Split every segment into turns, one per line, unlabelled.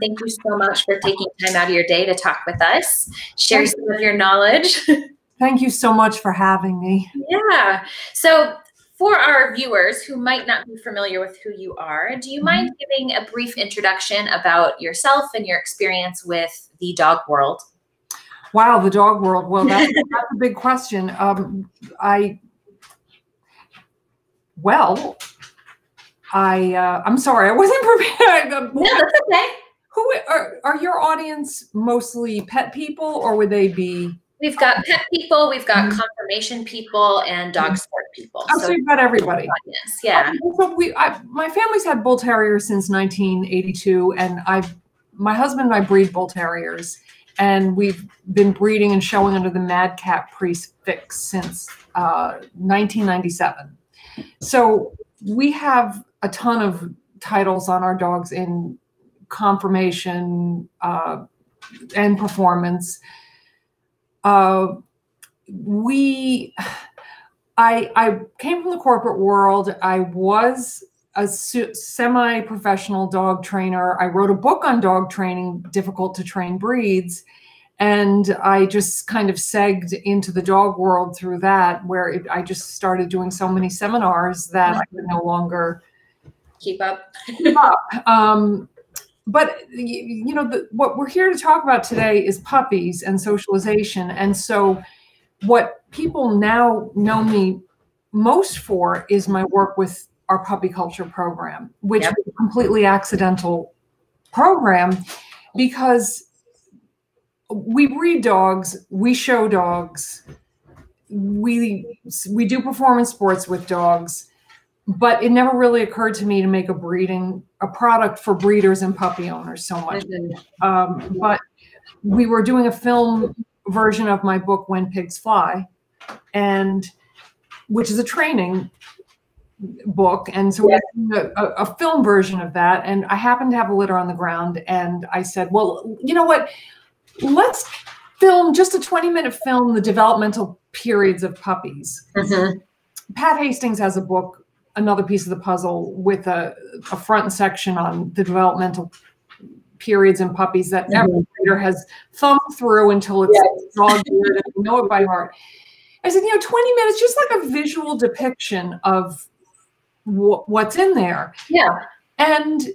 Thank you so much for taking time out of your day to talk with us, share some of your knowledge.
Thank you so much for having me.
Yeah. So, for our viewers who might not be familiar with who you are, do you mind mm-hmm. giving a brief introduction about yourself and your experience with the dog world?
Wow, the dog world. Well, that's, that's a big question. Um, I, well, I, uh, I'm sorry, I wasn't prepared.
no, that's okay.
Who are, are your audience mostly pet people or would they be
We've got pet people, we've got mm-hmm. conformation people, and dog mm-hmm. sport people.
Oh, so, so you've got everybody.
Yes, yeah.
Um, so we, I, my family's had bull terriers since 1982, and I've my husband and I breed bull terriers, and we've been breeding and showing under the Madcap prefix since uh, 1997. So we have a ton of titles on our dogs in conformation uh, and performance uh, we, I, I came from the corporate world. I was a semi-professional dog trainer. I wrote a book on dog training, difficult to train breeds. And I just kind of segged into the dog world through that, where it, I just started doing so many seminars that I could no longer
keep up.
keep up. Um, but you know the, what we're here to talk about today is puppies and socialization and so what people now know me most for is my work with our puppy culture program which yep. is a completely accidental program because we breed dogs we show dogs we we do performance sports with dogs but it never really occurred to me to make a breeding a product for breeders and puppy owners so much. Um, but we were doing a film version of my book When Pigs Fly, and which is a training book and so yeah. a, a, film version of that and i happened to have a litter on the ground and i said well you know what let's film just a 20 minute film the developmental periods of puppies mm-hmm. pat hastings has a book another piece of the puzzle with a, a front section on the developmental periods in puppies that every mm-hmm. breeder has thumbed through until it's yes. dog and know it by heart. I said, you know, 20 minutes, just like a visual depiction of what's in there.
Yeah.
And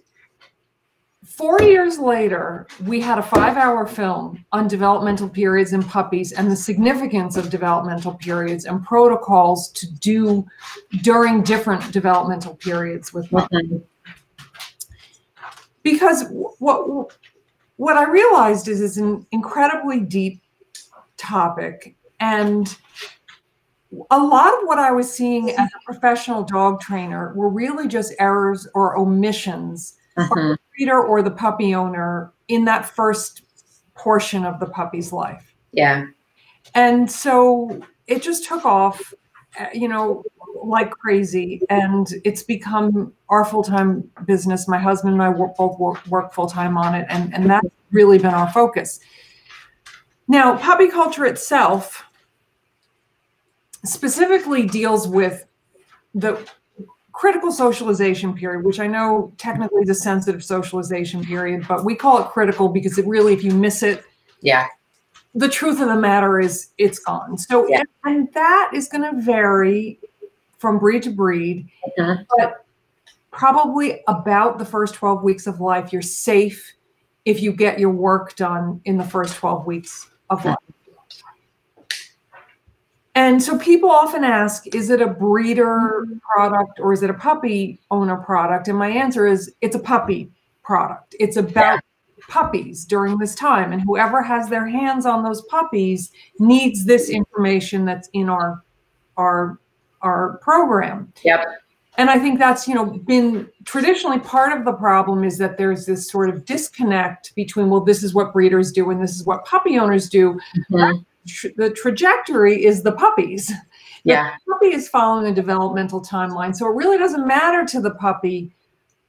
Four years later, we had a five hour film on developmental periods in puppies and the significance of developmental periods and protocols to do during different developmental periods with puppies. Because what, what I realized is it's an incredibly deep topic. And a lot of what I was seeing as a professional dog trainer were really just errors or omissions mm-hmm. Breeder or the puppy owner in that first portion of the puppy's life.
Yeah.
And so it just took off, uh, you know, like crazy. And it's become our full time business. My husband and I work, both work, work full time on it. And, and that's really been our focus. Now, puppy culture itself specifically deals with the critical socialization period, which I know technically is a sensitive socialization period, but we call it critical because it really, if you miss it,
yeah,
the truth of the matter is it's gone. So, yeah. and that is going to vary from breed to breed, mm-hmm. but probably about the first 12 weeks of life, you're safe if you get your work done in the first 12 weeks of life. And so people often ask, is it a breeder product or is it a puppy owner product? And my answer is it's a puppy product. It's about yeah. puppies during this time. And whoever has their hands on those puppies needs this information that's in our our our program.
Yep.
And I think that's, you know, been traditionally part of the problem is that there's this sort of disconnect between, well, this is what breeders do and this is what puppy owners do. Mm-hmm the trajectory is the puppies.
Yeah.
The puppy is following a developmental timeline. So it really doesn't matter to the puppy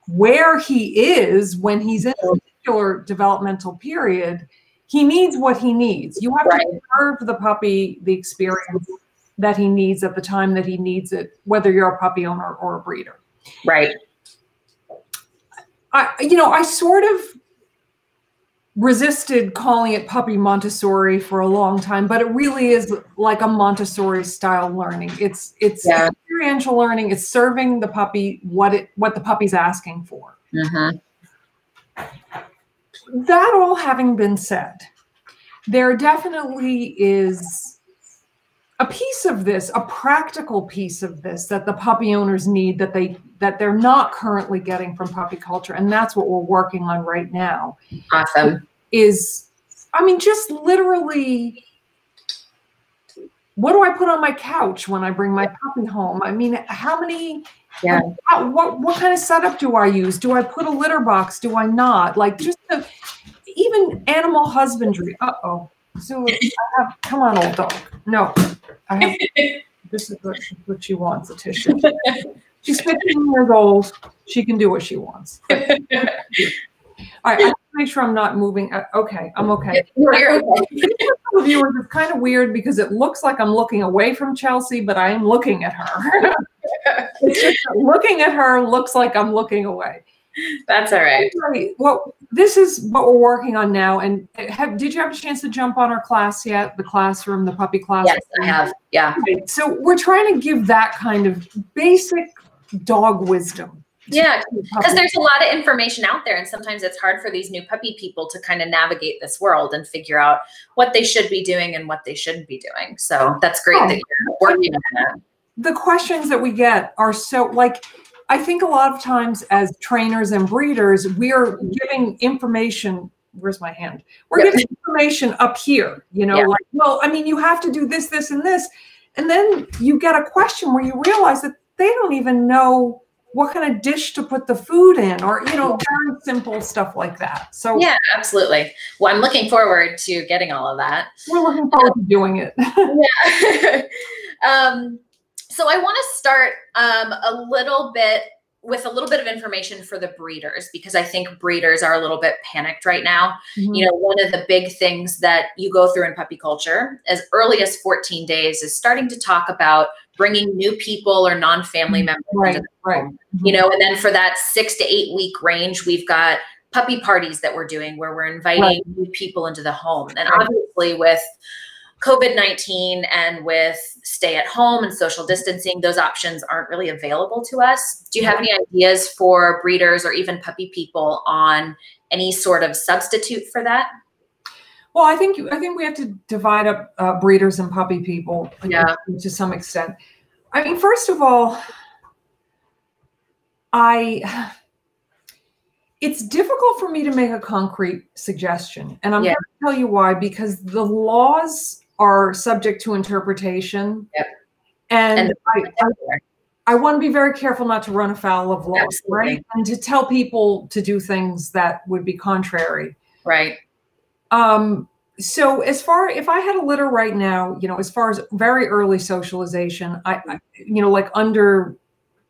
where he is when he's in a particular developmental period. He needs what he needs. You have right. to serve the puppy the experience that he needs at the time that he needs it, whether you're a puppy owner or a breeder.
Right.
I, you know, I sort of resisted calling it puppy Montessori for a long time, but it really is like a Montessori style learning. It's it's yeah. experiential learning. It's serving the puppy what it what the puppy's asking for. Mm-hmm. That all having been said, there definitely is a piece of this, a practical piece of this that the puppy owners need that they that they're not currently getting from puppy culture and that's what we're working on right now.
Awesome.
Is I mean just literally what do I put on my couch when I bring my puppy home? I mean, how many yeah. How, what what kind of setup do I use? Do I put a litter box? Do I not? Like just the, even animal husbandry. Uh oh. So I have come on, old dog. No, I have. this is what, what she wants. A tissue. She's 15 years old. She can do what she wants. All right, I have to make sure I'm not moving. Uh, okay, I'm okay. You're okay. Viewers, it's kind of weird because it looks like I'm looking away from Chelsea, but I am looking at her. looking at her looks like I'm looking away.
That's all right.
Well, this is what we're working on now. And have, did you have a chance to jump on our class yet? The classroom, the puppy class?
Yes, I have. Yeah.
So we're trying to give that kind of basic dog wisdom.
Yeah, because there's a lot of information out there, and sometimes it's hard for these new puppy people to kind of navigate this world and figure out what they should be doing and what they shouldn't be doing. So that's great oh, that you're working on that.
The questions that we get are so like I think a lot of times as trainers and breeders, we are giving information. Where's my hand? We're giving information up here, you know, like, well, I mean, you have to do this, this, and this. And then you get a question where you realize that they don't even know what kind of dish to put the food in or you know very simple stuff like that. So
yeah absolutely. Well i'm looking forward to getting all of that.
We're looking forward to doing it.
Yeah. Um, so I want to start um, a little bit with a little bit of information for the breeders because I think breeders are a little bit panicked right now. Mm-hmm. You know, one of the big things that you go through in puppy culture as early as 14 days is starting to talk about bringing new people or non-family mm-hmm. members
right, right. Mm-hmm.
You know, and then for that 6 to 8 week range, we've got puppy parties that we're doing where we're inviting right. new people into the home. And obviously with COVID 19 and with stay at home and social distancing, those options aren't really available to us. Do you have any ideas for breeders or even puppy people on any sort of substitute for that?
Well, I think I think we have to divide up uh, breeders and puppy people
yeah.
to some extent. I mean, first of all, I it's difficult for me to make a concrete suggestion, and I'm yeah. going to tell you why. Because the laws are subject to interpretation.
Yep.
And, and I, I, I, want to be very careful not to run afoul of law, right? And to tell people to do things that would be contrary.
Right.
Um, so as far if I had a litter right now, you know, as far as very early socialization, I, I you know, like under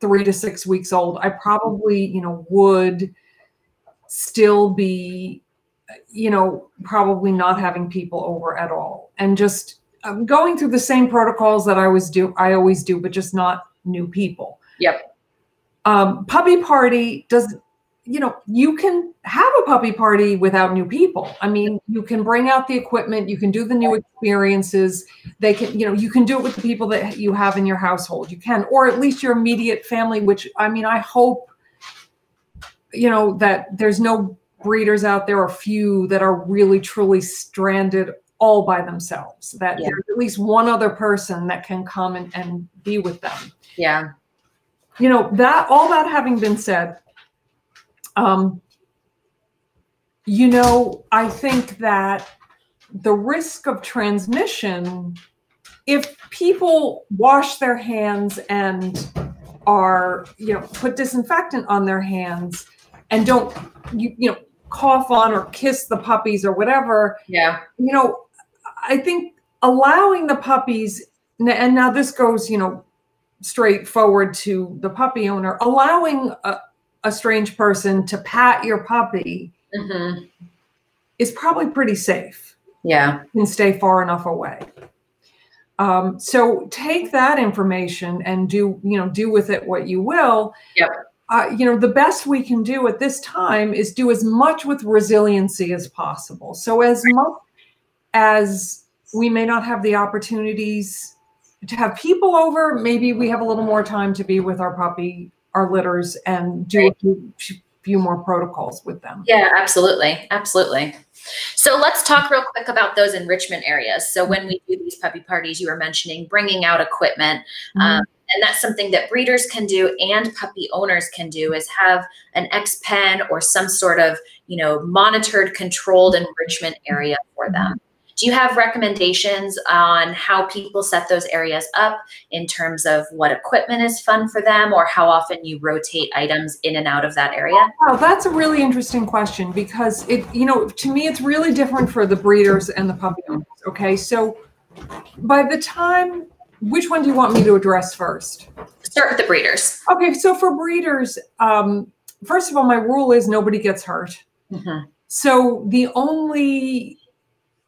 three to six weeks old, I probably, you know, would still be you know, probably not having people over at all. And just um, going through the same protocols that I was do I always do, but just not new people.
Yep.
Um, puppy party does you know you can have a puppy party without new people. I mean you can bring out the equipment you can do the new experiences. They can you know you can do it with the people that you have in your household. You can or at least your immediate family which i mean i hope you know that there's no breeders out there, a few that are really truly stranded all by themselves, that yeah. there's at least one other person that can come and, and be with them.
Yeah.
You know, that all that having been said, um, you know, I think that the risk of transmission, if people wash their hands and are, you know, put disinfectant on their hands and don't, you, you know, cough on or kiss the puppies or whatever.
Yeah.
You know, I think allowing the puppies, and now this goes, you know, straight forward to the puppy owner, allowing a, a strange person to pat your puppy mm-hmm. is probably pretty safe.
Yeah.
And stay far enough away. Um, so take that information and do, you know, do with it what you will.
Yep.
Uh, you know, the best we can do at this time is do as much with resiliency as possible. So as much as we may not have the opportunities to have people over, maybe we have a little more time to be with our puppy, our litters, and do a few, few more protocols with them.
Yeah, absolutely, absolutely. So let's talk real quick about those enrichment areas. So when we do these puppy parties, you were mentioning bringing out equipment. Mm-hmm. Um, and that's something that breeders can do and puppy owners can do is have an X pen or some sort of, you know, monitored, controlled enrichment area for them. Do you have recommendations on how people set those areas up in terms of what equipment is fun for them or how often you rotate items in and out of that area?
Well, that's a really interesting question because it, you know, to me, it's really different for the breeders and the puppy owners. Okay. So by the time which one do you want me to address first?
Start with the breeders.
Okay, so for breeders, um, first of all, my rule is nobody gets hurt. Mm-hmm. So the only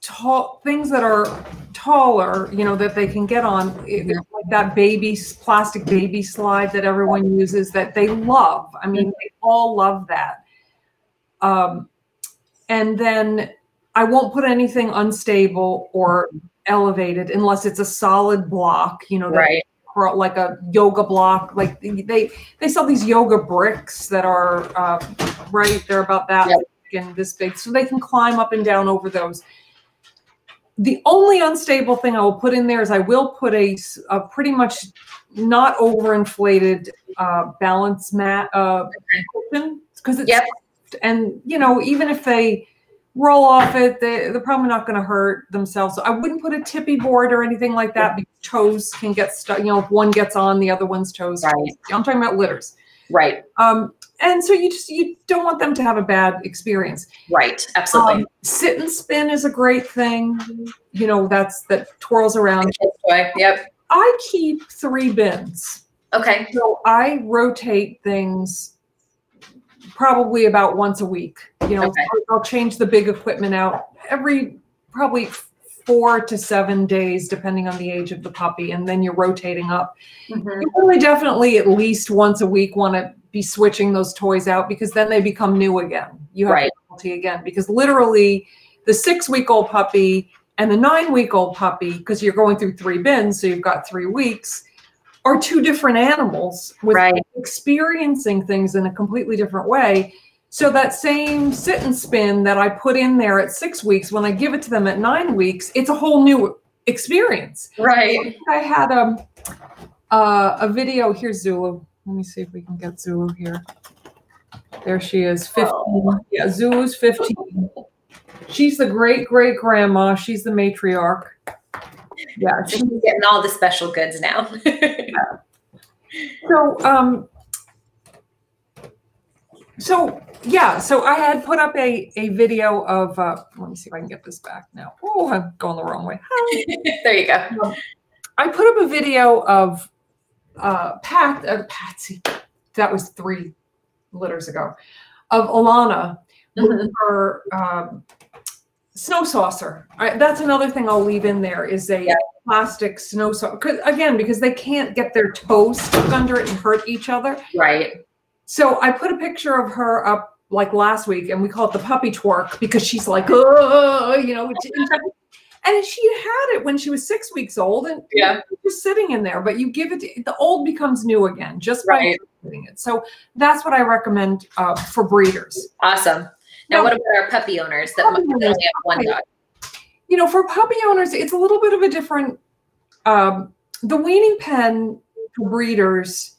tall things that are taller, you know, that they can get on, mm-hmm. like that baby plastic baby slide that everyone uses that they love. I mean, mm-hmm. they all love that. Um, and then I won't put anything unstable or elevated unless it's a solid block, you know,
right.
like a yoga block. Like they they sell these yoga bricks that are uh, right. They're about that yep. and this big, so they can climb up and down over those. The only unstable thing I will put in there is I will put a, a pretty much not overinflated uh, balance mat uh, because it's
yep.
and you know even if they roll off it. They, they're probably not going to hurt themselves. So I wouldn't put a tippy board or anything like that because toes can get stuck. You know, if one gets on, the other one's toes.
Right.
I'm talking about litters.
Right.
Um, and so you just you don't want them to have a bad experience.
Right. Absolutely. Um,
sit and spin is a great thing. You know, that's that twirls around.
Yep.
I keep three bins.
Okay.
So I rotate things probably about once a week. You know, okay. I'll, change the big equipment out every probably four to seven days, depending on the age of the puppy, and then you're rotating up. Mm-hmm. You really definitely at least once a week want to be switching those toys out because then they become new again. You have
right.
novelty again because literally the six week old puppy and the nine week old puppy, because you're going through three bins, so you've got three weeks are two different animals with
right.
experiencing things in a completely different way. So that same sit and spin that I put in there at six weeks, when I give it to them at nine weeks, it's a whole new experience.
Right.
I had a uh, a video. Here's Zulu. Let me see if we can get Zulu here. There she is, 15. Oh. Yeah, Zulu's 15. She's the great great grandma. She's the matriarch
yeah, she's getting all the special goods now.
yeah. So, um, so yeah, so I had put up a a video of. Uh, let me see if I can get this back now. Oh, I'm going the wrong way.
there you go. Um,
I put up a video of uh, Pat, uh, Patsy. That was three litters ago. Of Alana, mm-hmm. her um, snow saucer. I, that's another thing I'll leave in there is a yeah. plastic snow saucer. Again, because they can't get their toes stuck under it and hurt each other.
Right.
So I put a picture of her up like last week, and we call it the puppy twerk because she's like, oh, you know. and she had it when she was six weeks old, and
yeah,
just sitting in there. But you give it, to, the old becomes new again just by putting it. So that's what I recommend uh, for breeders.
Awesome. Now, what about our puppy owners that puppy only have one dog?
You know, for puppy owners, it's a little bit of a different. Um, the weaning pen for breeders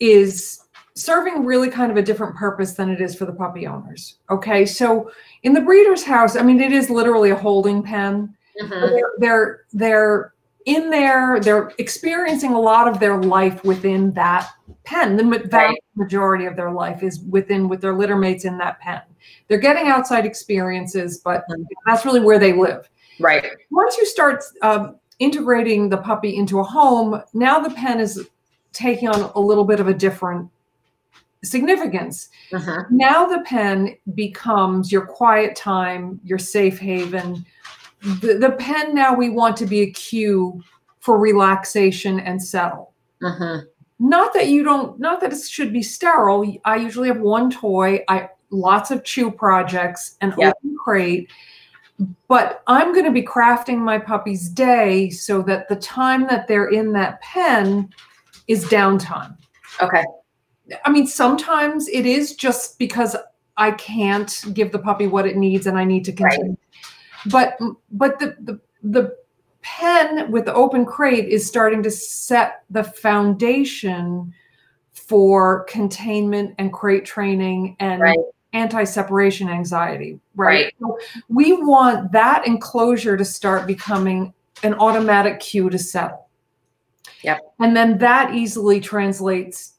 is serving really kind of a different purpose than it is for the puppy owners. Okay, so in the breeder's house, I mean, it is literally a holding pen. Mm-hmm. They're, they're they're in there. They're experiencing a lot of their life within that pen. The vast right. majority of their life is within with their litter mates in that pen. They're getting outside experiences, but mm-hmm. that's really where they live.
Right.
Once you start um, integrating the puppy into a home, now the pen is taking on a little bit of a different significance. Mm-hmm. Now the pen becomes your quiet time, your safe haven. The, the, pen now we want to be a cue for relaxation and settle. Mm-hmm. not that you don't not that it should be sterile i usually have one toy i lots of chew projects and
Yeah.
open crate but i'm going to be crafting my puppy's day so that the time that they're in that pen is downtime
Okay.
i mean sometimes it is just because i can't give the puppy what it needs and i need to
Right.
but but the, the the pen with the open crate is starting to set the foundation for containment and crate training and
Right.
Anti-separation anxiety right?
Right.
So we want that enclosure to start becoming an automatic cue to settle
Yep.
and then that easily translates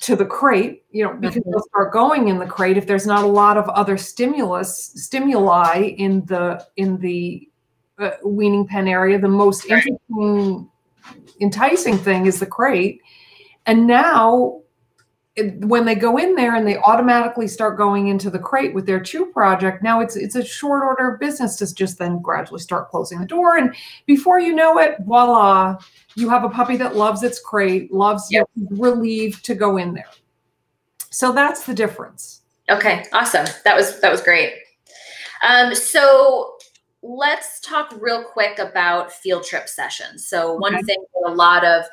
to the crate you know because
Mhm.
they'll start going in the crate if there's not a lot of other stimulus stimuli in the in the uh, weaning pen area the most
Right.
interesting enticing thing is the crate and now when they go in there and they automatically start going into the crate with their chew project now it's it's a short order of business to just then gradually start closing the door and before you know it voila you have a puppy that loves its crate loves
Yep.
relieved to go in there so that's the difference
Okay, awesome. That was that was great. Um, so let's talk real quick about field trip sessions. So one
Okay.
thing that a lot of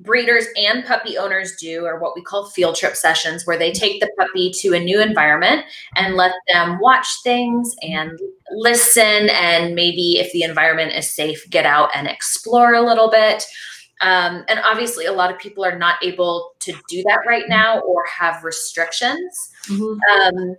breeders and puppy owners do are what we call field trip sessions where they take the puppy to a new environment and let them watch things and listen and maybe if the environment is safe get out and explore a little bit. Um, and obviously a lot of people are not able to do that right now or have restrictions. Um,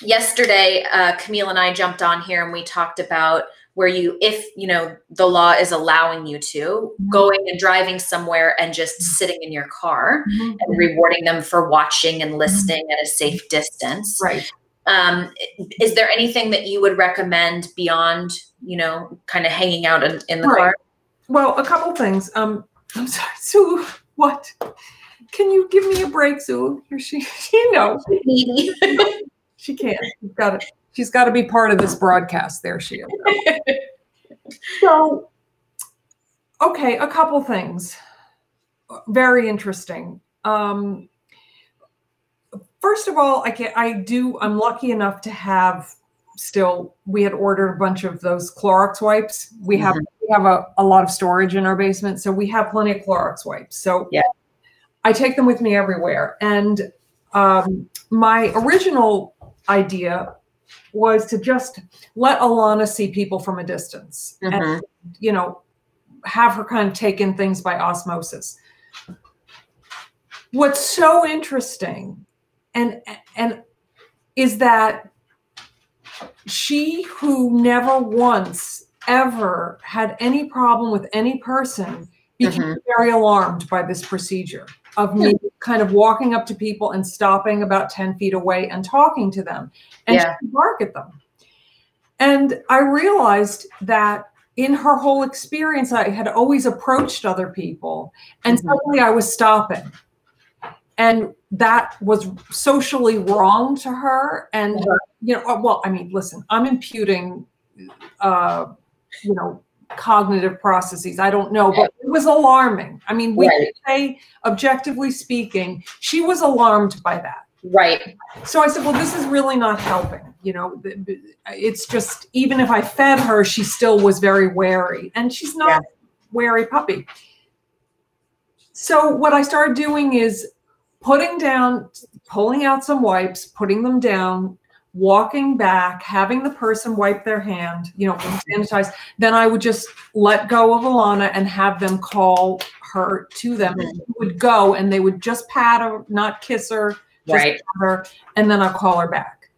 yesterday, uh, Camille and I jumped on here and we talked about where you, if you know the law is allowing you to,
Mhm.
going and driving somewhere and just sitting in your car and rewarding them for watching and listening at a safe distance.
right
Um, is there anything that you would recommend beyond, you know, kind of hanging out in, in the
Right.
car?
well a couple things um i'm sorry sue what can you give me a break sue here she you know. She can't. She's got to. She's got to be part of this broadcast. There she is. so, okay, a couple things. Very interesting. Um, first of all, I can. I do. I'm lucky enough to have. Still, we had ordered a bunch of those Clorox wipes. We have we have a, a lot of storage in our basement, so we have plenty of Clorox wipes. So
Yeah.
I take them with me everywhere. And um, my original idea was to just let Alana see people from a distance and,
Mhm.
you know, have her kind of take in things by osmosis. What's so interesting and and is that she who never once ever had any problem with any person became very alarmed by this procedure of me kind of walking up to people and stopping about 10 feet away and talking to them and
Yeah.
bark at them. And I realized that in her whole experience, I had always approached other people and
Mhm.
suddenly I was stopping. And that was socially wrong to her. And,
Uh-huh.
you know, uh, well, I mean, listen, I'm imputing, uh, you know, cognitive processes. I don't know, but it was alarming. I mean, we
Right.
say, objectively speaking, she was alarmed by that.
Right.
So I said, well, this is really not helping. You know, it's just, even if I fed her, she still was very wary. And she's not
Yeah.
a wary puppy. So what I started doing is putting down, pulling out some wipes, putting them down, walking back, having the person wipe their hand, you know, sanitize. Then I would just let go of Alana and have them call her to them. And she would go and they would just pat her, not kiss her, just
Right.
pat her, and then I'll call her back.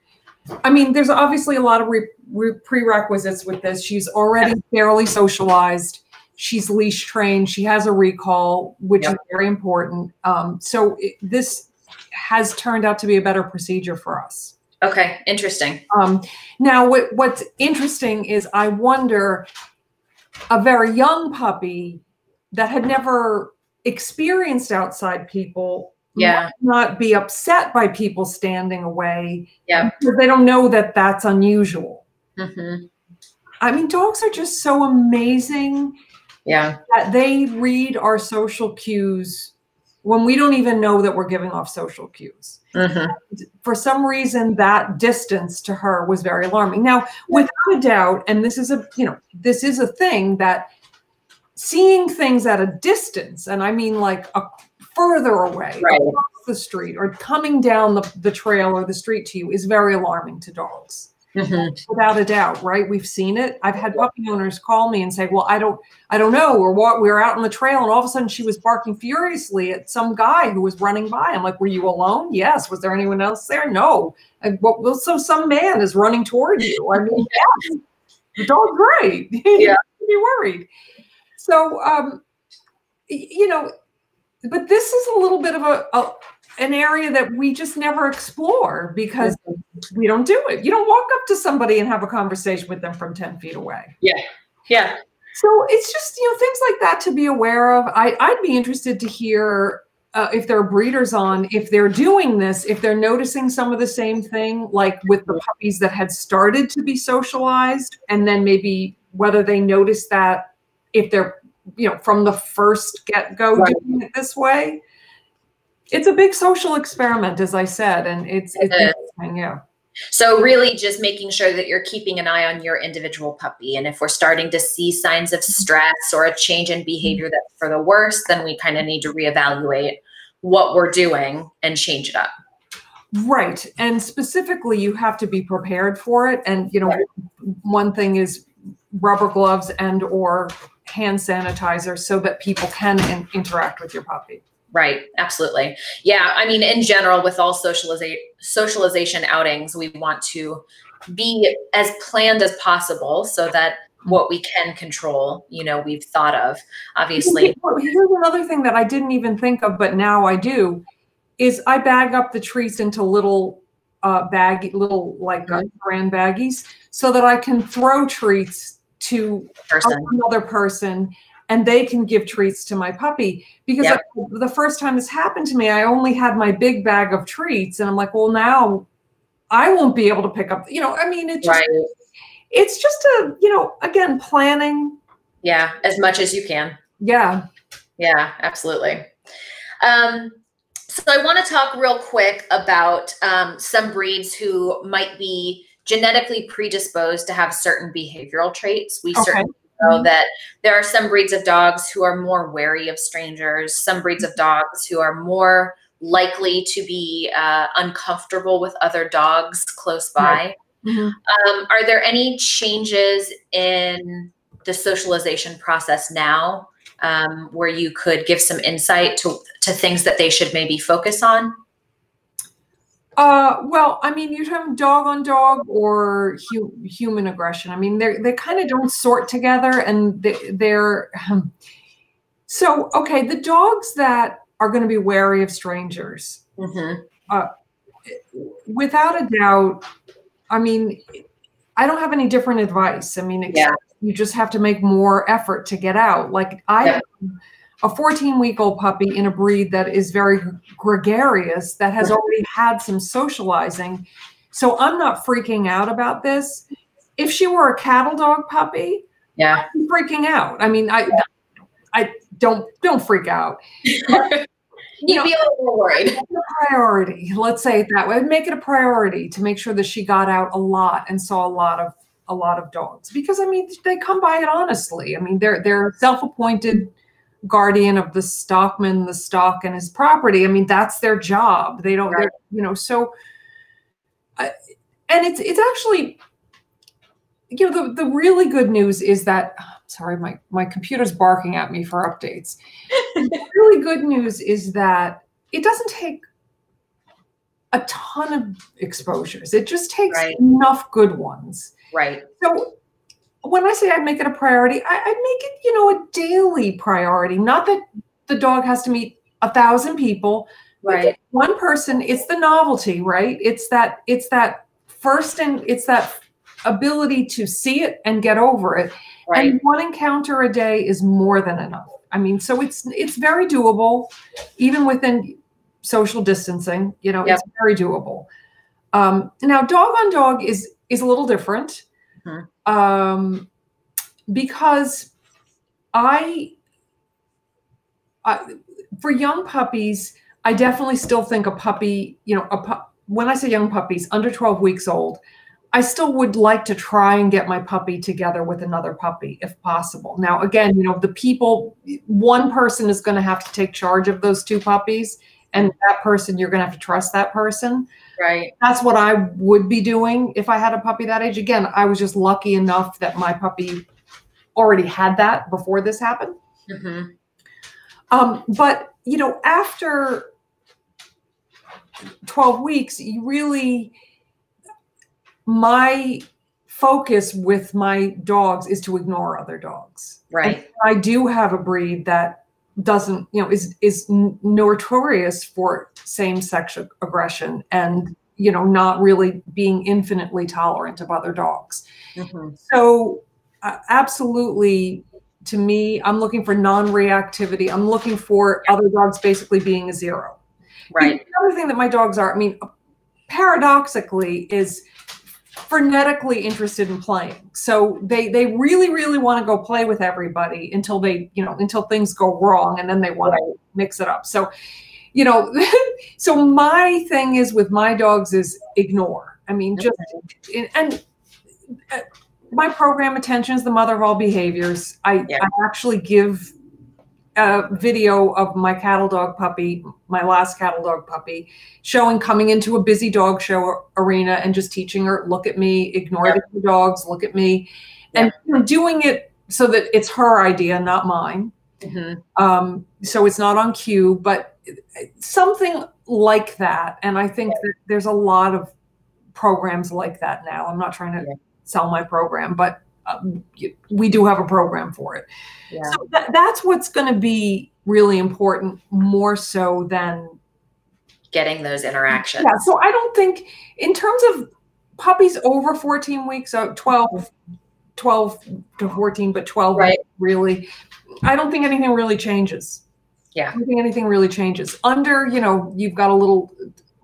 I mean, there's obviously a lot of re- re- prerequisites with this. She's already fairly socialized. She's leash trained. She has a recall, which
Yep.
is very important. Um, so it, this has turned out to be a better procedure for us.
Okay. Interesting.
Um, now, what, what's interesting is I wonder a very young puppy that had never experienced outside people
Yeah.
might not be upset by people standing away
Yeah.
because they don't know that that's unusual.
hmm
I mean, dogs are just so amazing
Yeah.
that they read our social cues when we don't even know that we're giving off social cues. Mm-hmm. For some reason, that distance to her was very alarming. Now, without a doubt, and this is a you know this is a thing that seeing things at a distance, and I mean like a further away, right. across the street, or coming down the, the trail or the street to you, is very alarming to dogs. Mm-hmm. Without a doubt, right? We've seen it. I've had puppy owners call me and say, "Well, I don't, I don't know. We're what we were out on the trail, and all of a sudden she was barking furiously at some guy who was running by." I'm like, "Were you alone?" Yes. Was there anyone else there? No. And, well, so some man is running toward you. I mean, yeah, the dog's great. Yeah, be worried. So, um, you know, but this is a little bit of a, a an area that we just never explore because we don't do it. You don't walk up to somebody and have a conversation with them from 10 feet away.
Yeah. Yeah.
So it's just, you know, things like that to be aware of. I, I'd be interested to hear uh, if there are breeders on, if they're doing this, if they're noticing some of the same thing, like with the puppies that had started to be socialized, and then maybe whether they notice that if they're, you know, from the first get go right. doing it this way it's a big social experiment, as I said, and it's it's interesting, yeah.
So really just making sure that you're keeping an eye on your individual puppy. And if we're starting to see signs of stress or a change in behavior that's for the worse, then we kind of need to reevaluate what we're doing and change it up.
Right. And specifically you have to be prepared for it. And you know, right. one thing is rubber gloves and or hand sanitizer so that people can in interact with your puppy.
Right. Absolutely. Yeah. I mean, in general, with all socialization socialization outings, we want to be as planned as possible so that what we can control, you know, we've thought of. Obviously.
Here's another thing that I didn't even think of, but now I do, is I bag up the treats into little uh bag little like uh, brand baggies so that I can throw treats to person. another person and they can give treats to my puppy because yep. I, the first time this happened to me i only had my big bag of treats and i'm like well now i won't be able to pick up you know i mean it's just, right. it's just a you know again planning
yeah as much as you can
yeah
yeah absolutely um so i want to talk real quick about um, some breeds who might be genetically predisposed to have certain behavioral traits we okay. certainly mm-hmm. that there are some breeds of dogs who are more wary of strangers, some breeds of dogs who are more likely to be uh, uncomfortable with other dogs close by. Mm-hmm. Um, are there any changes in the socialization process now um, where you could give some insight to, to things that they should maybe focus on?
Uh, well, I mean, you're talking dog on dog or hu- human aggression. I mean, they they kind of don't sort together, and they, they're um, so okay. The dogs that are going to be wary of strangers, mm-hmm. uh, without a doubt. I mean, I don't have any different advice. I mean, yeah. you just have to make more effort to get out. Like I. Yeah a 14 week old puppy in a breed that is very gregarious, that has already had some socializing. So I'm not freaking out about this. If she were a cattle dog puppy,
yeah,
I'm freaking out. I mean, I, I don't don't freak out.
You'd know, be a little worried.
A priority. Let's say it that way. Make it a priority to make sure that she got out a lot and saw a lot of a lot of dogs because I mean they come by it honestly. I mean they're they're self-appointed guardian of the stockman, the stock, and his property. I mean, that's their job. They don't, right. you know, so, uh, and it's it's actually, you know, the, the really good news is that. Sorry, my my computer's barking at me for updates. the really good news is that it doesn't take a ton of exposures. It just takes right. enough good ones.
Right.
So when I say I'd make it a priority, I, would make it, you know, a daily priority. Not that the dog has to meet a thousand people.
Right.
One person, it's the novelty, right? It's that, it's that first and it's that ability to see it and get over it. Right. And one encounter a day is more than enough. I mean, so it's it's very doable, even within social distancing. You know, yep. it's very doable. Um, now, dog on dog is is a little different. Mm-hmm um, because I, I, for young puppies, I definitely still think a puppy, you know, a pu- when I say young puppies, under 12 weeks old, I still would like to try and get my puppy together with another puppy if possible. Now, again, you know, the people, one person is going to have to take charge of those two puppies, and that person, you're going to have to trust that person.
Right.
That's what I would be doing if I had a puppy that age. Again, I was just lucky enough that my puppy already had that before this happened.
Mm-hmm.
Um, but, you know, after 12 weeks, you really, my focus with my dogs is to ignore other dogs.
Right.
And I do have a breed that doesn't, you know, is is notorious for same-sex aggression and you know not really being infinitely tolerant of other dogs.
Mm-hmm.
So, uh, absolutely, to me, I'm looking for non-reactivity. I'm looking for other dogs basically being a zero.
Right.
The other thing that my dogs are, I mean, paradoxically, is frenetically interested in playing. So they they really really want to go play with everybody until they you know until things go wrong, and then they want to mix it up. So you know, so my thing is with my dogs is ignore. I mean, just and. Uh, my program attention is the mother of all behaviors. I,
Yeah.
I actually give a video of my cattle dog puppy, my last cattle dog puppy, showing coming into a busy dog show arena and just teaching her, look at me, ignore
Yeah.
the dogs, look at me, and doing it so that it's her idea, not mine.
Mhm.
Um, so it's not on cue, but something like that. And I think that there's a lot of programs like that now. I'm not trying to sell my program, but um, we do have a program for it.
Yeah.
So that, that's what's going to be really important, more so than
Getting those interactions.
yeah. So I don't think, in terms of puppies over 14 weeks, uh, 12, 12 to 14, but 12
Right.
really, I don't think anything really changes.
Yeah.
I don't think anything really changes. Under, you know, you've got a little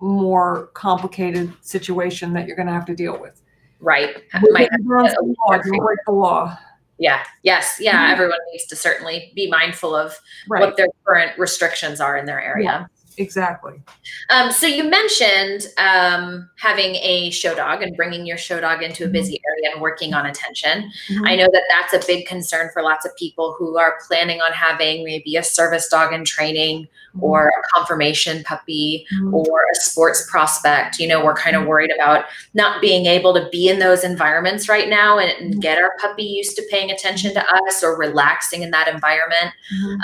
more complicated situation that you're going to have to deal with.
Right. Might
the law, don't break the law.
Yeah. Yes. Yeah.
Mhm.
Everyone needs to certainly be mindful of
Right.
what their current restrictions are in their area.
exactly.
Um, so you mentioned um, having a show dog and bringing your show dog into a busy area and working on attention.
Mhm.
I know that that's a big concern for lots of people who are planning on having maybe a service dog in training or a conformation puppy
Mhm.
or a sports prospect. You know, we're kind of worried about not being able to be in those environments right now and, and get our puppy used to paying attention to us or relaxing in that environment.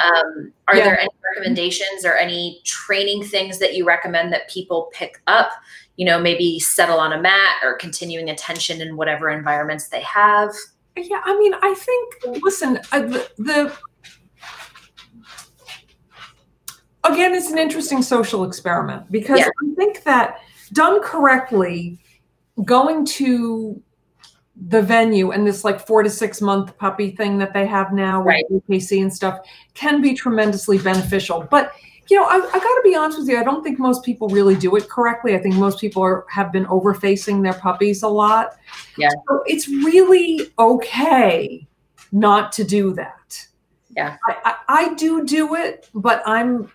Um, are
Yeah.
there any recommendations or any training things that you recommend that people pick up? You know, maybe settle on a mat or continuing attention in whatever environments they have.
Yeah, I mean, I think, listen, uh, the, the again, it's an interesting social experiment because
Yeah.
I think that done correctly, going to the venue and this like four to six month puppy thing that they have now with
Right.
UKC and stuff can be tremendously beneficial. But you know, I, I got to be honest with you. I don't think most people really do it correctly. I think most people are, have been overfacing their puppies a lot.
Yeah.
So it's really okay not to do that.
Yeah.
I, I, I do do it, but I'm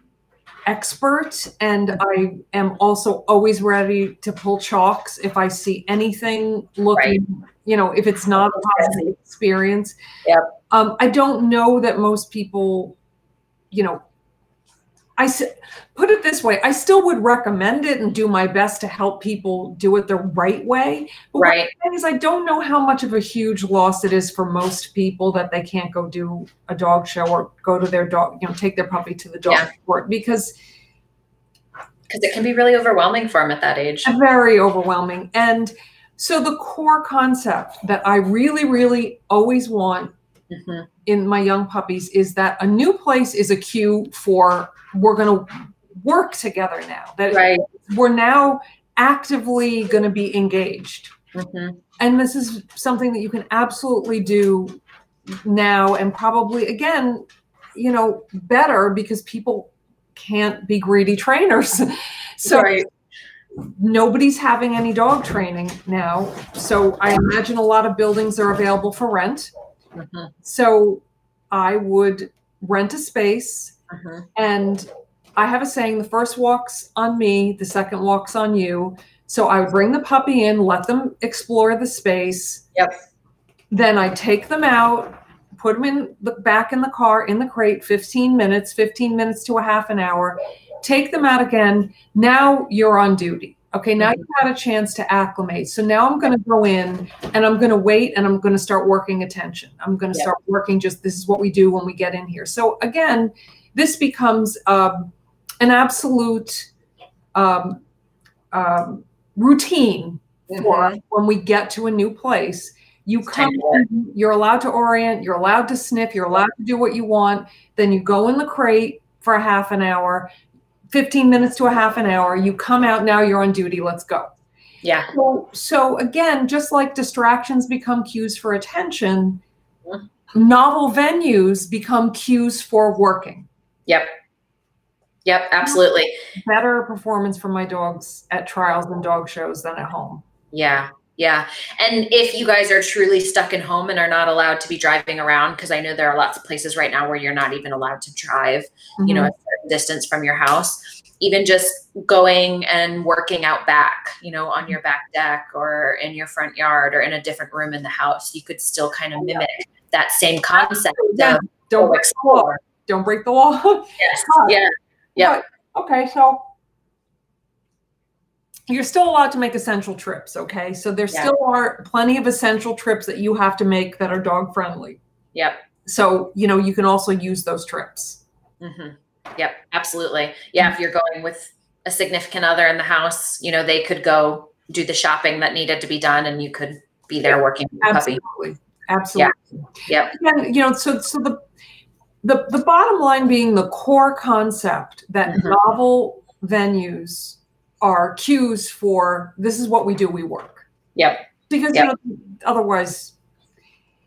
expert and I am also always ready to pull chalks if I see anything looking, you know, if it's not a positive experience.
Yep.
Um, I don't know that most people, you know, I put it this way, I still would recommend it and do my best to help people do it the right way. But
Right.
Saying is I don't know how much of a huge loss it is for most people that they can't go do a dog show or go to their dog, you know, take their puppy to the dog
Yeah.
sport because
Because it can be really overwhelming for them at that age.
very overwhelming. And so the core concept that I really, really always want
Mhm.
in my young puppies is that a new place is a cue for we're going to work together now. That
Right.
we're now actively going to be engaged.
Mhm.
And this is something that you can absolutely do now and probably again, you know, better because people can't be greedy trainers. so
Right.
nobody's having any dog training now. So I imagine a lot of buildings are available for rent.
Mhm.
So I would rent a space
Mhm.
and I have a saying: the first walk's on me, the second walk's on you. So I would bring the puppy in, let them explore the space.
Yep.
Then I take them out, put them in the back in the car in the crate, 15 minutes, 15 minutes to a half an hour. Take them out again. Now you're on duty. Okay, now you've had a chance to acclimate. So now I'm going to go in and I'm going to wait and I'm going to start working attention. I'm going to
Yep.
start working just this is what we do when we get in here. So again, this becomes um, an absolute um, um, routine for when we get to a new place. You come,
time to work.
in, you're allowed to orient, you're allowed to sniff, you're allowed to do what you want. Then you go in the crate for a half an hour, 15 minutes to a half an hour. You come out, now you're on duty, let's go.
Yeah.
So, so again, just like distractions become cues for attention,
Mhm.
novel venues become cues for working.
Yep. Yep. Absolutely.
Better performance for my dogs at trials and dog shows than at home.
Yeah. Yeah. And if you guys are truly stuck in home and are not allowed to be driving around, because I know there are lots of places right now where you're not even allowed to drive, you know,
Mhm.
a certain distance from your house, even just going and working out back, you know, on your back deck or in your front yard or in a different room in the house, you could still kind of mimic that same concept
Yeah. don't
go
break the law.
explore.
Don't break the law.
Yes. Yeah. Yep.
But, okay, so you're still allowed to make essential trips. Okay, so there
Yeah.
still are plenty of essential trips that you have to make that are dog friendly.
Yep.
So you know you can also use those trips.
hmm Yep, absolutely. Yeah, if you're going with a significant other in the house, you know, they could go do the shopping that needed to be done, and you could be there working with the puppy.
Absolutely, absolutely.
Yep.
And you know, so so the the the bottom line being the core concept that
Mhm.
novel venues are cues for this is what we do. We work.
Yep.
because
Yep.
you know otherwise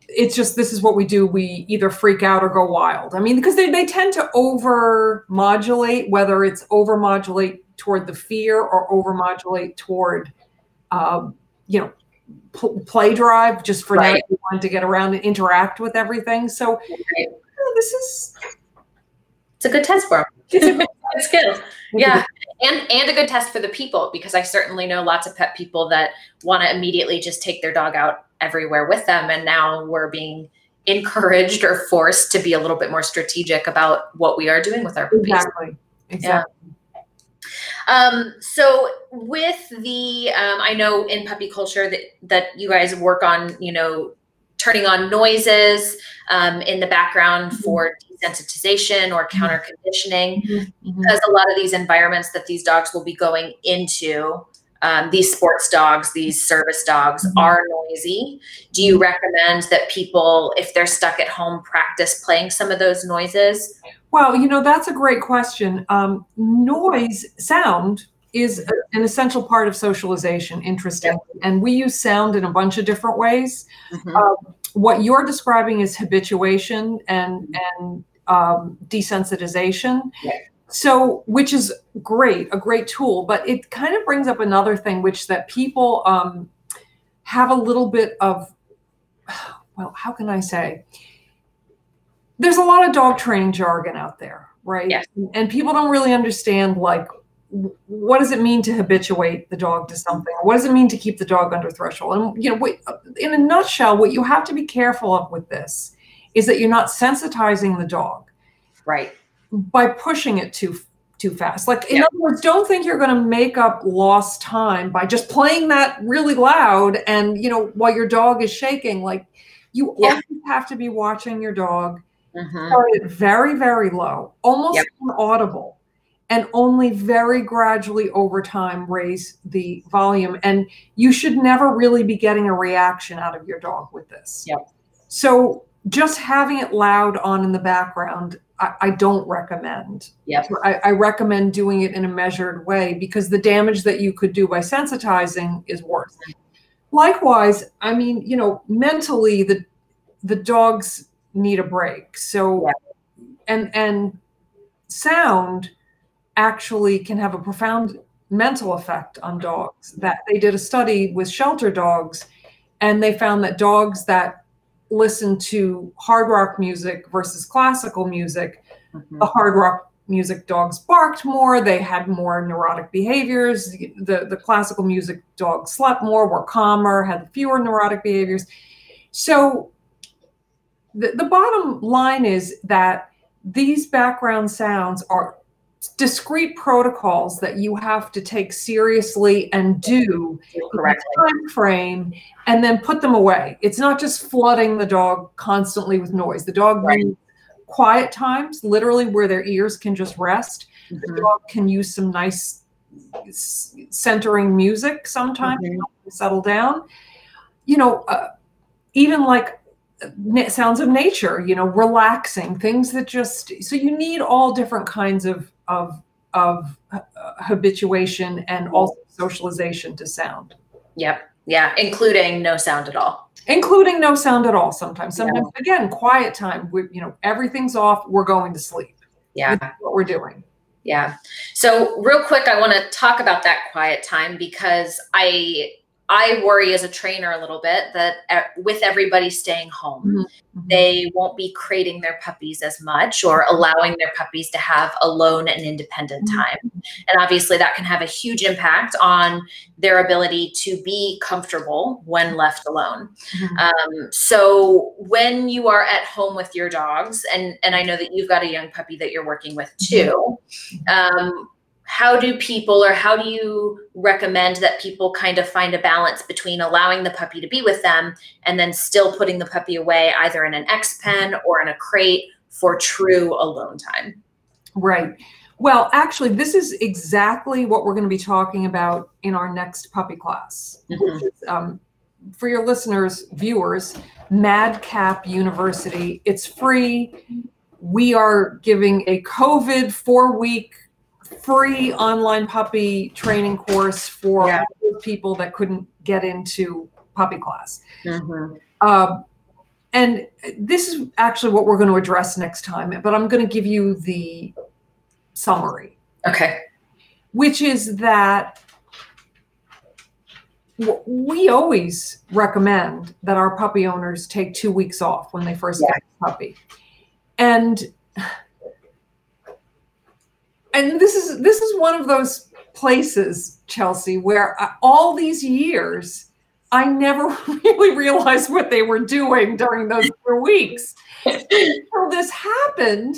it's just this is what we do we either freak out or go wild i mean because they, they tend to over modulate whether it's over modulate toward the fear or over modulate toward um, you know pl- play drive just for now
Right.
want to get around and interact with everything so
Right.
This is
It's a good test for them.
it's a good-
good. Yeah. And and a good test for the people because I certainly know lots of pet people that want to immediately just take their dog out everywhere with them. And now we're being encouraged or forced to be a little bit more strategic about what we are doing with our puppies.
exactly exactly
Um, so with the, um, I know in puppy culture that that you guys work on, you know, turning on noises um, in the background
Mhm.
for desensitization or counter conditioning,
Mhm, mhm.
because a lot of these environments that these dogs will be going into, um, these sports dogs, these service dogs,
Mhm.
are noisy. Do you recommend that people, if they're stuck at home, practice playing some of those noises?
Well, you know, that's a great question. Um, noise, sound is a- an essential part of socialization, interesting. And we use sound in a bunch of different ways.
Mhm.
What you're describing is habituation and, and um, desensitization.
Yeah.
So, which is great, a great tool, but it kind of brings up another thing, which that people um, have a little bit of, well, how can I say? There's a lot of dog training jargon out there, right?
Yes.
And people don't really understand, like, what does it mean to habituate the dog to something? What does it mean to keep the dog under threshold? And, you know, what, in a nutshell, what you have to be careful of with this is that you're not sensitizing the dog
Right.
by pushing it too too fast. Like in
Yeah.
other words, don't think you're going to make up lost time by just playing that really loud and you know while your dog is shaking. Like you
Yeah.
always have to be watching your dog.
Mhm.
Start it very very low, almost
Yep.
inaudible, and only very gradually over time raise the volume. And you should never really be getting a reaction out of your dog with this.
Yep.
So just having it loud on in the background, I, I don't recommend.
Yep.
I, I recommend doing it in a measured way because the damage that you could do by sensitizing is worse. Likewise, I mean, you know, mentally the the dogs need a break. So and and sound actually can have a profound mental effect on dogs. That they did a study with shelter dogs and they found that dogs that listen to hard rock music versus classical music
Mhm.
the hard rock music dogs barked more, they had more neurotic behaviors. The, the classical music dogs slept more, were calmer, had fewer neurotic behaviors. So the, the bottom line is that these background sounds are discrete protocols that you have to take seriously and do
correctly
time frame and then put them away it's not just flooding the dog constantly with noise the dog
Right.
needs quiet times literally where their ears can just rest the
Mhm.
dog can use some nice centering music sometimes
Mhm.
to settle down you know uh, even like uh, sounds of nature you know relaxing things that just so you need all different kinds of of of uh, habituation and also socialization to sound
Yep. Yeah. Including no sound at all.
including no sound at all sometimes
Yeah.
sometimes again quiet time we you know everything's off we're going to sleep
Yeah.
That's what we're doing
Yeah. So real quick, I want to talk about that quiet time because I I worry as a trainer a little bit that with everybody staying home,
Mhm.
they won't be crating their puppies as much or allowing their puppies to have alone and independent
Mhm.
time. And obviously, that can have a huge impact on their ability to be comfortable when left alone.
Mhm.
Um, so when you are at home with your dogs, and and I know that you've got a young puppy that you're working with too, um, how do people or how do you recommend that people kind of find a balance between allowing the puppy to be with them and then still putting the puppy away either in an X pen or in a crate for true alone time?
Right. Well, actually, this is exactly what we're going to be talking about in our next puppy class.
Mhm.
Is, um, for your listeners, viewers, Madcap University. It's free. We are giving a COVID four week free online puppy training course for
Yeah.
people that couldn't get into puppy class.
Mhm.
Um, and this is actually what we're going to address next time, but I'm going to give you the summary,
Okay.
which is that we always recommend that our puppy owners take two weeks off when they first
Yeah.
get a puppy. And and this is this is one of those places, Chelsea, where uh, all these years I never really realized what they were doing during those four weeks. Until this happened,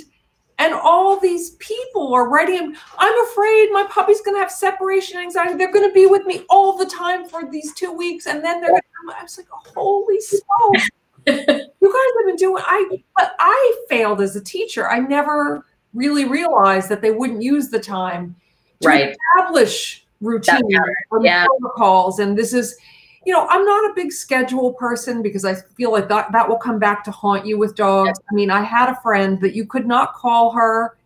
and all these people are writing, I'm afraid my puppy's going to have separation anxiety. They're going to be with me all the time for these two weeks, and then they're going to. I was like, holy smoke! you guys have been doing. I but I failed as a teacher. I never really realized that they wouldn't use the time to
Right.
establish routine or
Yeah.
protocols. And this is, you know, I'm not a big schedule person because I feel like that, that will come back to haunt you with dogs. I mean, I had a friend that you could not call her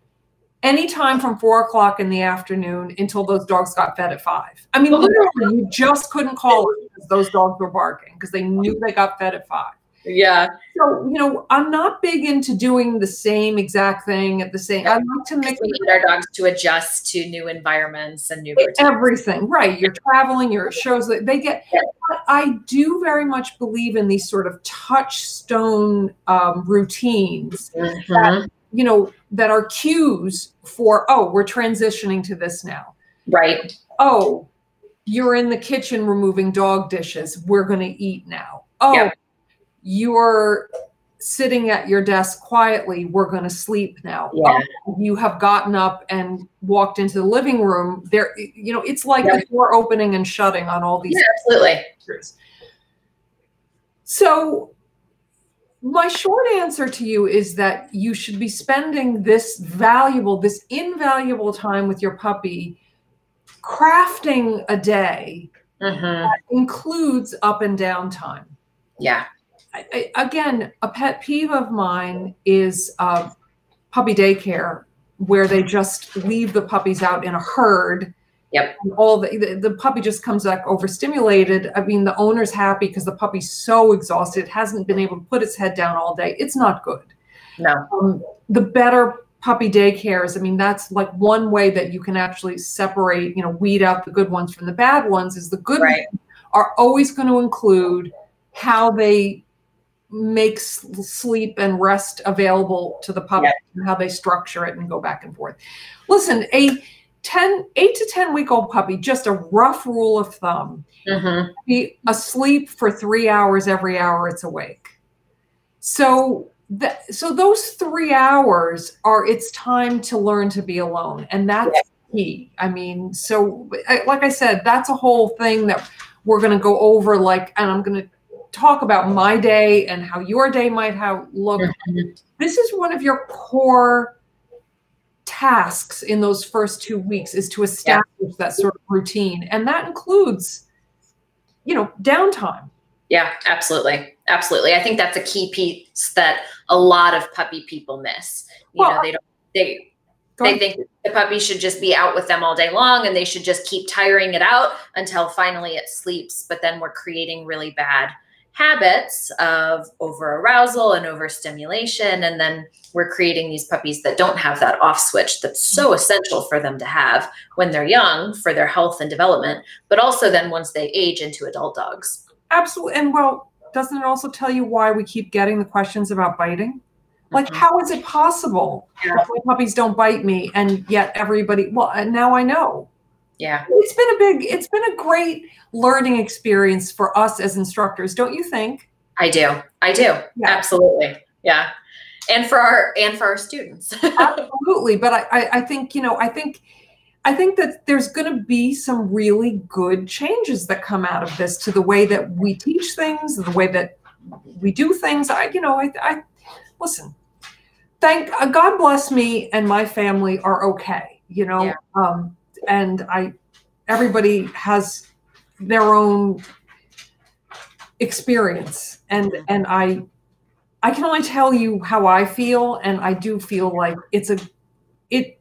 anytime from four o'clock in the afternoon until those dogs got fed at five. I mean, oh, literally, you just couldn't call her because those dogs were barking because they knew they got fed at five.
Yeah.
So, you know, I'm not big into doing the same exact thing at the same. I like to mix
We need our dogs to adjust to new environments and new routines.
everything right you're traveling you're at shows that they get
Yeah.
but i do very much believe in these sort of touchstone um, routines
Mhm.
you know that are cues for oh we're transitioning to this now
Right.
oh you're in the kitchen removing dog dishes we're going to eat now oh
Yeah.
You're sitting at your desk quietly we're going to sleep now
Yeah.
You have gotten up and walked into the living room there you know it's like
Yeah.
the door opening and shutting on all these
Yeah, absolutely.
pictures. so my short answer to you is that you should be spending this valuable this invaluable time with your puppy crafting a day
Mhm.
includes up and down time
Yeah.
I, again, a pet peeve of mine is uh, puppy daycare, where they just leave the puppies out in a herd.
Yep.
And all the, the the puppy just comes back overstimulated. I mean, the owner's happy because the puppy's so exhausted, it hasn't been able to put its head down all day. It's not good.
No.
Um, the better puppy daycares, I mean, that's like one way that you can actually separate, you know, weed out the good ones from the bad ones. Is the good
Right.
ones are always going to include how they makes sleep and rest available to the public and how they structure it and go back and forth. Listen, a 10, 8 to 10 week old puppy, just a rough rule of thumb,
Mhm.
be asleep for three hours every hour it's awake. So that so those three hours are it's time to learn to be alone. And that's key. I mean, so I- like I said, that's a whole thing that we're gonna go over, like, and I'm gonna talk about my day and how your day might have look.
Mhm.
This is one of your core tasks in those first two weeks is to establish that sort of routine. And that includes, you know, downtime.
Yeah, absolutely. Absolutely. I think that's a key piece that a lot of puppy people miss. You know, they don't they they think the puppy should just be out with them all day long and they should just keep tiring it out until finally it sleeps. But then we're creating really bad habits of over arousal and overstimulation. And then we're creating these puppies that don't have that off switch that's so essential for them to have when they're young for their health and development, but also then once they age into adult dogs.
Absolutely. And well, doesn't it also tell you why we keep getting the questions about biting? Like,
Mhm.
how is it possible
Yeah.
puppies don't bite me and yet everybody, well, now I know.
Yeah.
It's been a big, it's been a great learning experience for us as instructors, don't you think?
I do. I do.
Yeah.
Absolutely. Yeah. And for our and for our students.
Absolutely. But I, I, I think, you know, I think, I think that there's going to be some really good changes that come out of this to the way that we teach things, the way that we do things. I, you know, I, I listen. Thank uh, God bless me and my family are okay. You know,
Yeah.
um, and I, everybody has their own experience, and and I, I can only tell you how I feel, and I do feel like it's a, it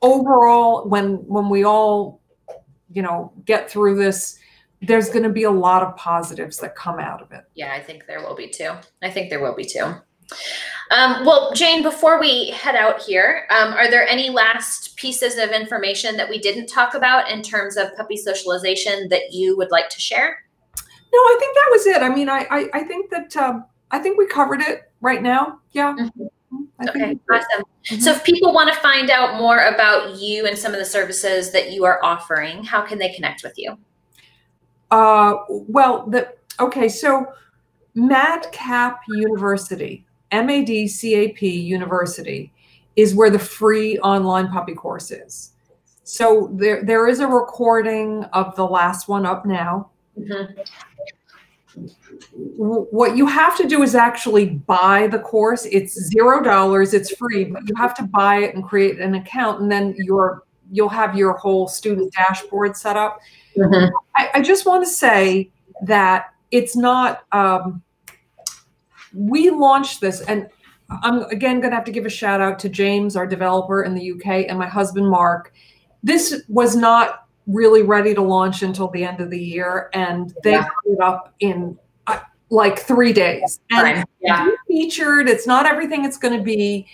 overall when when we all, you know, get through this, there's going to be a lot of positives that come out of it.
yeah, I think there will be too. I think there will be too. Um, well, Jane, before we head out here, um, are there any last pieces of information that we didn't talk about in terms of puppy socialization that you would like to share?
No, I think that was it. I mean, I I, I think that um, I think we covered it right now. Yeah.
Mhm. Okay,
we did.
awesome.
Mhm.
So if people want to find out more about you and some of the services that you are offering, how can they connect with you?
Uh, well, the okay, so Madcap University, M A D C A P University, is where the free online puppy course is. So there there is a recording of the last one up now.
Mhm.
What you have to do is actually buy the course. It's zero dollars. It's free, but you have to buy it and create an account, and then your you'll have your whole student dashboard set up.
Mhm.
I, I just want to say that it's not. Um, we launched this, and I'm again going to have to give a shout out to James, our developer in the UK, and my husband Mark. This was not really ready to launch until the end of the year, and they
Yeah.
put it up in uh, like three days. And.
Yeah.
it's featured. It's not everything it's going to be,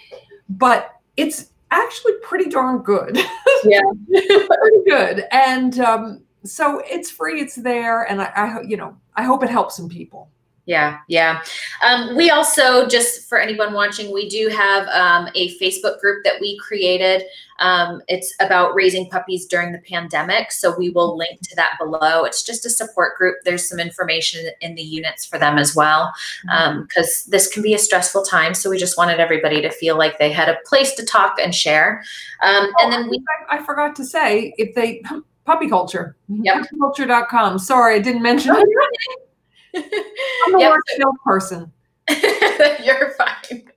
but it's actually pretty darn good.
Yeah.
pretty good. And um, so it's free. It's there, and I, I, you know, I hope it helps some people.
Yeah, yeah. Um, we also, just for anyone watching, we do have um, a Facebook group that we created. Um, it's about raising puppies during the pandemic. So we will link to that below. It's just a support group. There's some information in the units for them as well, because this can be a stressful time. So we just wanted everybody to feel like they had a place to talk and share. Um, and then we,
I, I forgot to say if they puppy culture,
Yep.
puppyculture.com. Sorry, I didn't mention it. I'm a
Yep.
word salesperson.
You're fine.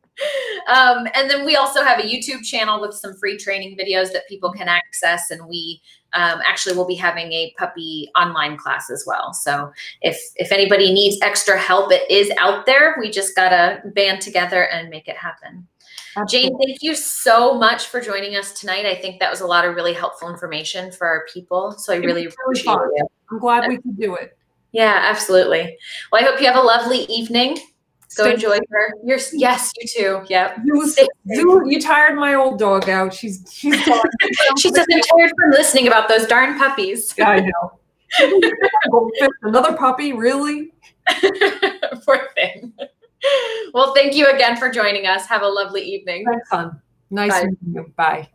Um, and then we also have a YouTube channel with some free training videos that people can access. And we um, actually will be having a puppy online class as well. So if if anybody needs extra help, it is out there. We just gotta band together and make it happen. Jane, thank you so much for joining us tonight. I think that was a lot of really helpful information for our people. So I really
really
appreciate it.
I'm glad we could do it.
Yeah, absolutely. Well, I hope you have a lovely evening. Go
Stay-
enjoy her. Your yes, you too. Yep.
You, you, you tired my old dog out. She's she's gone.
She says I'm tired from listening about those darn puppies.
I know. Another puppy, really?
Poor thing. well, thank you again for joining us. Have a lovely evening.
Thanks, son. Nice Bye. meeting you. Bye.